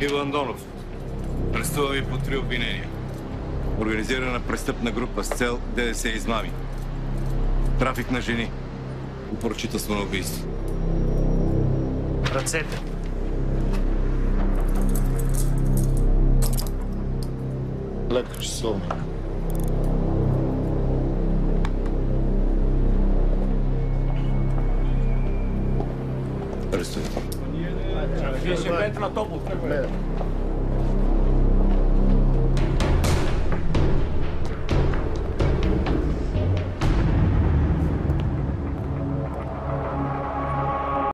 Иван Донов. Арестува ви по три обвинения. Организирана престъпна група с цел ДДС измами. Трафик на жени. И поръчителство на убийство. Ръцете. Леко часовник. Арестувайте. φυσικά είναι το τοπού.